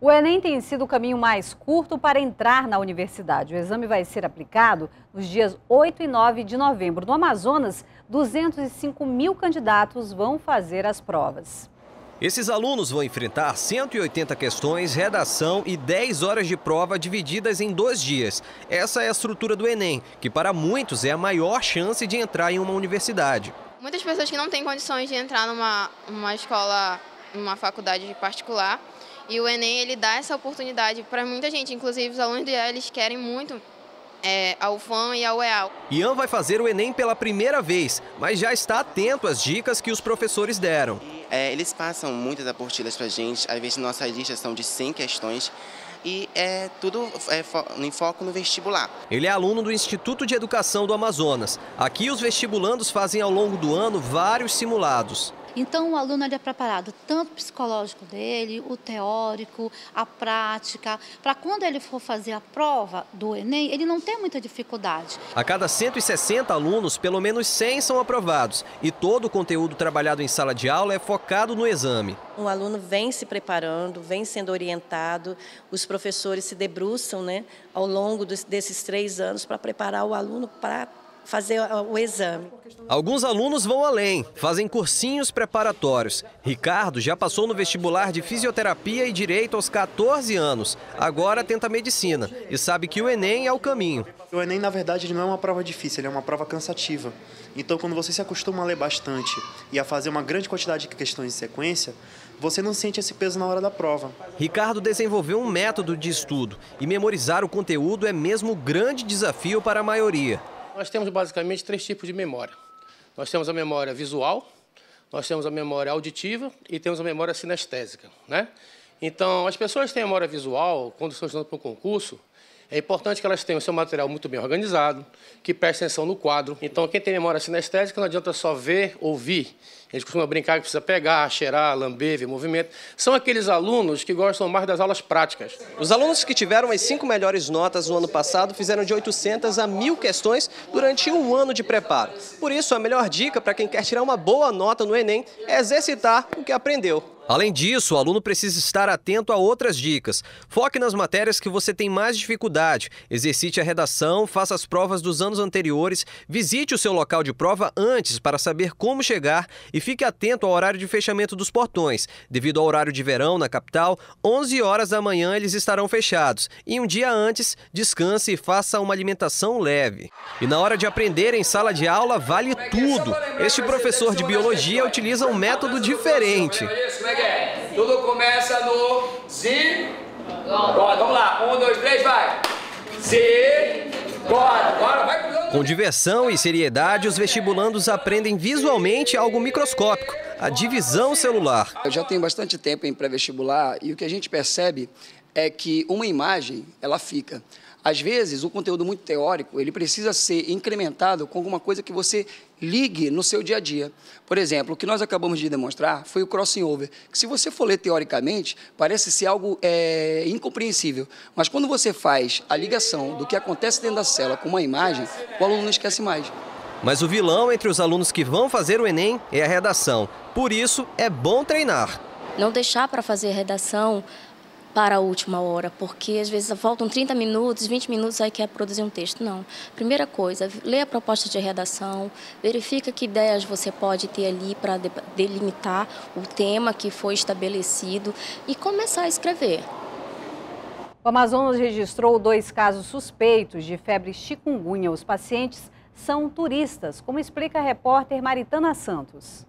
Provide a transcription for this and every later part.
O Enem tem sido o caminho mais curto para entrar na universidade. O exame vai ser aplicado nos dias 8 e 9 de novembro. No Amazonas, 205 mil candidatos vão fazer as provas. Esses alunos vão enfrentar 180 questões, redação e 10 horas de prova divididas em dois dias. Essa é a estrutura do Enem, que para muitos é a maior chance de entrar em uma universidade. Muitas pessoas que não têm condições de entrar numa, numa escola, numa faculdade particular, e o Enem ele dá essa oportunidade para muita gente, inclusive os alunos do IEA, eles querem muito é, a UFAM e a UEAL. Ian vai fazer o Enem pela primeira vez, mas já está atento às dicas que os professores deram. É, eles passam muitas apostilas para a gente, às vezes nossas listas são de 100 questões, e é tudo é, em foco no vestibular. Ele é aluno do Instituto de Educação do Amazonas. Aqui os vestibulandos fazem ao longo do ano vários simulados. Então, o aluno é preparado tanto o psicológico dele, o teórico, a prática, para quando ele for fazer a prova do Enem, ele não tem muita dificuldade. A cada 160 alunos, pelo menos 100 são aprovados e todo o conteúdo trabalhado em sala de aula é focado no exame. O aluno vem se preparando, vem sendo orientado, os professores se debruçam né, ao longo desses três anos para preparar o aluno para fazer o exame. Alguns alunos vão além, fazem cursinhos preparatórios. Ricardo já passou no vestibular de fisioterapia e direito aos 14 anos. Agora tenta medicina e sabe que o Enem é o caminho. O Enem, na verdade, ele não é uma prova difícil, ele é uma prova cansativa. Então, quando você se acostuma a ler bastante e a fazer uma grande quantidade de questões em sequência, você não sente esse peso na hora da prova. Ricardo desenvolveu um método de estudo e memorizar o conteúdo é mesmo um grande desafio para a maioria. Nós temos basicamente três tipos de memória. Nós temos a memória visual, nós temos a memória auditiva e temos a memória sinestésica. Né? Então, as pessoas têm memória visual, quando estão estudando para um concurso, é importante que elas tenham seu material muito bem organizado, que prestem atenção no quadro. Então, quem tem memória sinestésica não adianta só ver, ouvir. A gente costuma brincar que precisa pegar, cheirar, lamber, ver movimento. São aqueles alunos que gostam mais das aulas práticas. Os alunos que tiveram as cinco melhores notas no ano passado fizeram de 800 a 1.000 questões durante um ano de preparo. Por isso, a melhor dica para quem quer tirar uma boa nota no Enem é exercitar o que aprendeu. Além disso, o aluno precisa estar atento a outras dicas. Foque nas matérias que você tem mais dificuldade. Exercite a redação, faça as provas dos anos anteriores, visite o seu local de prova antes para saber como chegar e fique atento ao horário de fechamento dos portões. Devido ao horário de verão na capital, 11 horas da manhã eles estarão fechados. E um dia antes, descanse e faça uma alimentação leve. E na hora de aprender em sala de aula, vale tudo. Este professor de biologia utiliza um método diferente? Tudo começa no zi. vamos lá. Um, dois, três, vai. Zi. Bora, bora, vai Com diversão e seriedade, os vestibulandos aprendem visualmente algo microscópico, a divisão celular. Eu já tenho bastante tempo em pré-vestibular e o que a gente percebe é que uma imagem, ela fica. Às vezes, o conteúdo muito teórico, ele precisa ser incrementado com alguma coisa que você ligue no seu dia a dia. Por exemplo, o que nós acabamos de demonstrar foi o crossing over, que se você for ler teoricamente, parece ser algo é, incompreensível. Mas quando você faz a ligação do que acontece dentro da cela com uma imagem, o aluno não esquece mais. Mas o vilão entre os alunos que vão fazer o Enem é a redação. Por isso, é bom treinar. Não deixar para fazer redação para a última hora, porque às vezes faltam 30 minutos, 20 minutos aí quer produzir um texto. Não. Primeira coisa, lê a proposta de redação, verifica que ideias você pode ter ali para delimitar o tema que foi estabelecido e começar a escrever. O Amazonas registrou dois casos suspeitos de febre chikungunya. Os pacientes são turistas, como explica a repórter Maritana Santos.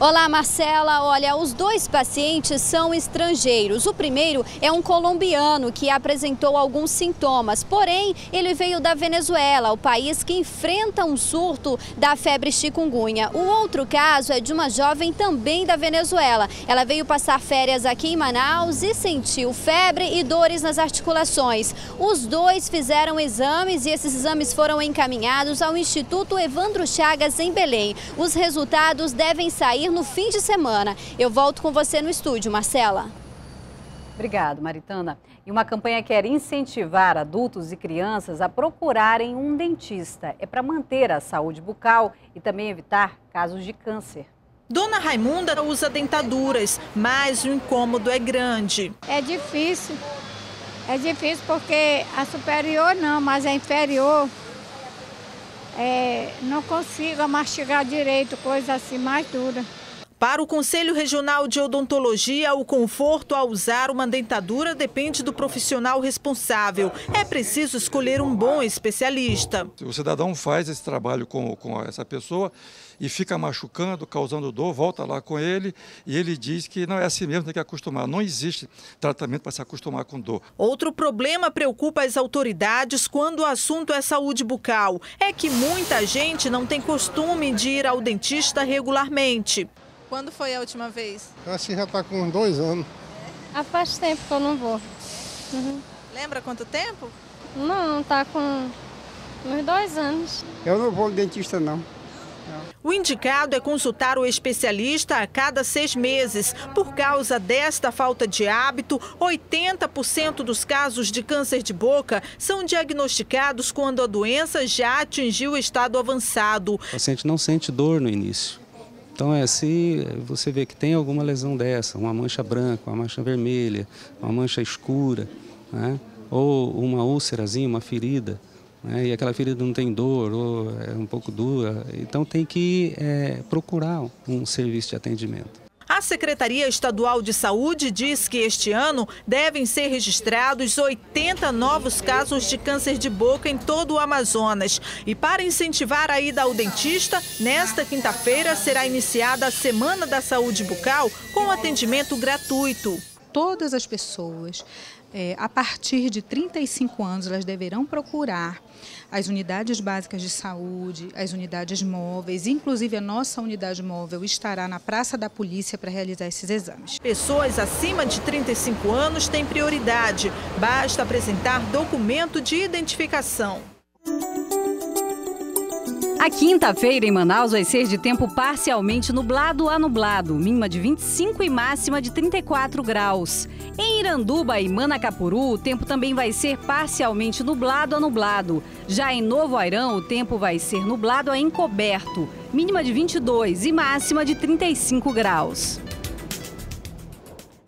Olá, Marcela. Olha, os dois pacientes são estrangeiros. O primeiro é um colombiano que apresentou alguns sintomas, porém, ele veio da Venezuela, o país que enfrenta um surto da febre chikungunya. O outro caso é de uma jovem também da Venezuela. Ela veio passar férias aqui em Manaus e sentiu febre e dores nas articulações. Os dois fizeram exames e esses exames foram encaminhados ao Instituto Evandro Chagas em Belém. Os resultados devem sair no fim de semana. Eu volto com você no estúdio, Marcela. Obrigado, Maritana. E uma campanha quer incentivar adultos e crianças a procurarem um dentista. É para manter a saúde bucal e também evitar casos de câncer. Dona Raimunda usa dentaduras, mas o incômodo é grande. É difícil. É difícil porque a superior não, mas a inferior é, não consigo mastigar direito, coisa assim mais dura. Para o Conselho Regional de Odontologia, o conforto ao usar uma dentadura depende do profissional responsável. É preciso escolher um bom especialista. O cidadão faz esse trabalho com, com essa pessoa e fica machucando, causando dor, volta lá com ele e ele diz que não é assim mesmo, tem que acostumar. Não existe tratamento para se acostumar com dor. Outro problema preocupa as autoridades quando o assunto é saúde bucal. É que muita gente não tem costume de ir ao dentista regularmente. Quando foi a última vez? Acho que já está com uns dois anos. Há faz tempo que eu não vou. Uhum. Lembra quanto tempo? Não, está com uns dois anos. Eu não vou ao dentista, não. O indicado é consultar o especialista a cada seis meses. Por causa desta falta de hábito, 80% dos casos de câncer de boca são diagnosticados quando a doença já atingiu o estado avançado. O paciente não sente dor no início. Então, é, se você vê que tem alguma lesão dessa, uma mancha branca, uma mancha vermelha, uma mancha escura, né? ou uma úlcerazinha, uma ferida, né? e aquela ferida não tem dor, ou é um pouco dura, então tem que é, procurar um serviço de atendimento. A Secretaria Estadual de Saúde diz que este ano devem ser registrados 80 novos casos de câncer de boca em todo o Amazonas. E para incentivar a ida ao dentista, nesta quinta-feira será iniciada a Semana da Saúde Bucal com atendimento gratuito. Todas as pessoas é, a partir de 35 anos, elas deverão procurar as unidades básicas de saúde, as unidades móveis, inclusive a nossa unidade móvel estará na Praça da Polícia para realizar esses exames. Pessoas acima de 35 anos têm prioridade. Basta apresentar documento de identificação. A quinta-feira em Manaus vai ser de tempo parcialmente nublado a nublado, mínima de 25 e máxima de 34 graus. Em Iranduba e Manacapuru, o tempo também vai ser parcialmente nublado a nublado. Já em Novo Airão, o tempo vai ser nublado a encoberto, mínima de 22 e máxima de 35 graus.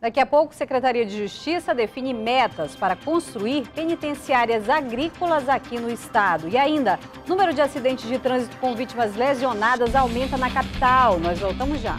Daqui a pouco, Secretaria de Justiça define metas para construir penitenciárias agrícolas aqui no estado. E ainda, número de acidentes de trânsito com vítimas lesionadas aumenta na capital. Nós voltamos já.